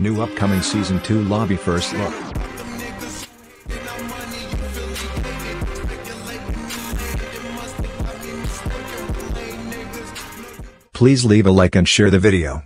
New upcoming Season 2 lobby first look. Please leave a like and share the video.